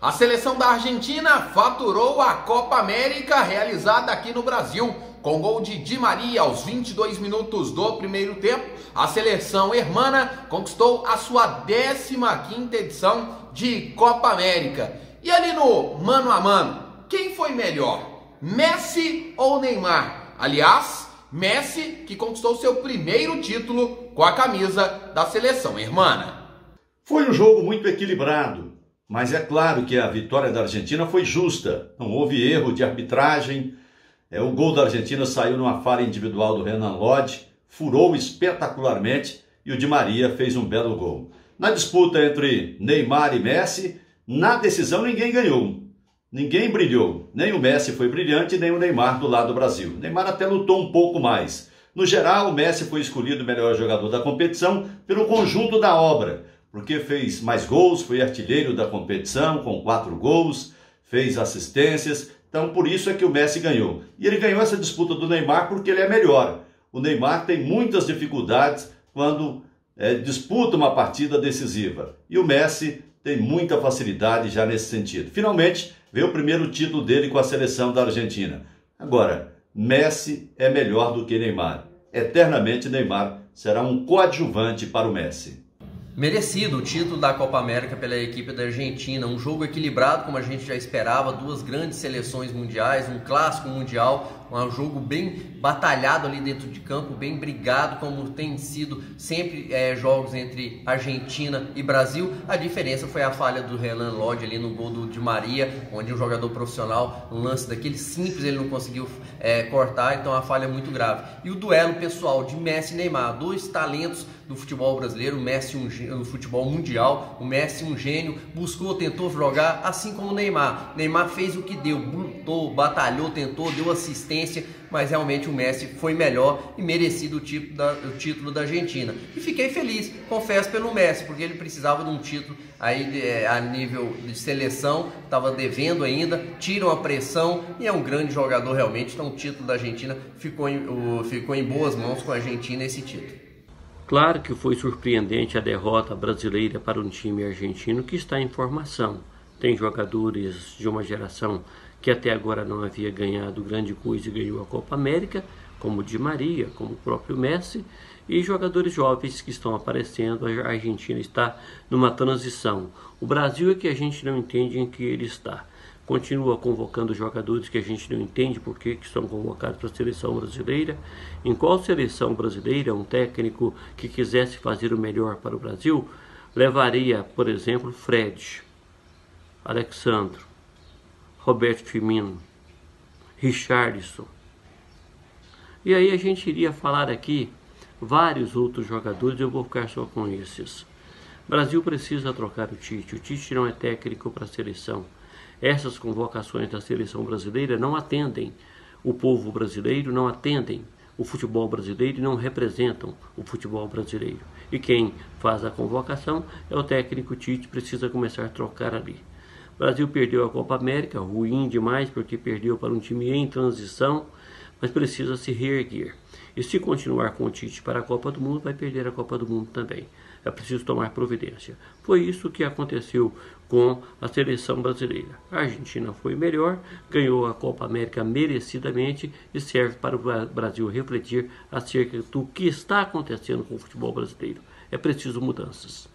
A seleção da Argentina faturou a Copa América realizada aqui no Brasil. Com gol de Di Maria aos 22 minutos do primeiro tempo, a seleção hermana conquistou a sua 15ª edição de Copa América. E ali no mano a mano, quem foi melhor? Messi ou Neymar? Aliás, Messi que conquistou seu primeiro título com a camisa da seleção hermana. Foi um jogo muito equilibrado. Mas é claro que a vitória da Argentina foi justa, não houve erro de arbitragem. É, o gol da Argentina saiu numa falha individual do Renan Lodge, furou espetacularmente e o Di Maria fez um belo gol. Na disputa entre Neymar e Messi, na decisão ninguém ganhou. Ninguém brilhou. Nem o Messi foi brilhante, nem o Neymar do lado do Brasil. O Neymar até lutou um pouco mais. No geral, o Messi foi escolhido o melhor jogador da competição pelo conjunto da obra porque fez mais gols, foi artilheiro da competição com quatro gols, fez assistências. Então, por isso é que o Messi ganhou. E ele ganhou essa disputa do Neymar porque ele é melhor. O Neymar tem muitas dificuldades quando é, disputa uma partida decisiva. E o Messi tem muita facilidade já nesse sentido. Finalmente, veio o primeiro título dele com a seleção da Argentina. Agora, Messi é melhor do que Neymar. Eternamente, Neymar será um coadjuvante para o Messi. Merecido o título da Copa América pela equipe da Argentina, um jogo equilibrado como a gente já esperava, duas grandes seleções mundiais, um clássico mundial, um jogo bem batalhado ali dentro de campo, bem brigado, como tem sido sempre é, jogos entre Argentina e Brasil. A diferença foi a falha do Renan Lodge ali no gol do Di Maria, onde um jogador profissional, um lance daquele simples, ele não conseguiu é, cortar, então a falha é muito grave. E o duelo pessoal de Messi e Neymar, dois talentos do futebol brasileiro, o Messi um no futebol mundial, o Messi um gênio, buscou, tentou jogar, assim como o Neymar. Neymar fez o que deu, lutou, batalhou, tentou, deu assistência mas realmente o Messi foi melhor e merecido o título, da, o título da Argentina. E fiquei feliz, confesso, pelo Messi, porque ele precisava de um título aí de, é, a nível de seleção, estava devendo ainda, tiram a pressão e é um grande jogador realmente. Então o título da Argentina ficou em, o, ficou em boas mãos com a Argentina esse título. Claro que foi surpreendente a derrota brasileira para um time argentino que está em formação. Tem jogadores de uma geração que até agora não havia ganhado grande coisa e ganhou a Copa América, como Di Maria, como o próprio Messi, e jogadores jovens que estão aparecendo. A Argentina está numa transição. O Brasil é que a gente não entende em que ele está. Continua convocando jogadores que a gente não entende por que estão convocados para a seleção brasileira. Em qual seleção brasileira um técnico que quisesse fazer o melhor para o Brasil levaria, por exemplo, Fred, Alexandro, Roberto Firmino, Richardson. E aí a gente iria falar aqui vários outros jogadores, eu vou ficar só com esses. Brasil precisa trocar o Tite. O Tite não é técnico para a seleção. Essas convocações da seleção brasileira não atendem o povo brasileiro, não atendem o futebol brasileiro e não representam o futebol brasileiro. E quem faz a convocação é o técnico Tite, precisa começar a trocar ali. Brasil perdeu a Copa América, ruim demais porque perdeu para um time em transição, mas precisa se reerguer. E se continuar com o Tite para a Copa do Mundo, vai perder a Copa do Mundo também. É preciso tomar providência. Foi isso que aconteceu com a seleção brasileira. A Argentina foi melhor, ganhou a Copa América merecidamente e serve para o Brasil refletir acerca do que está acontecendo com o futebol brasileiro. É preciso mudanças.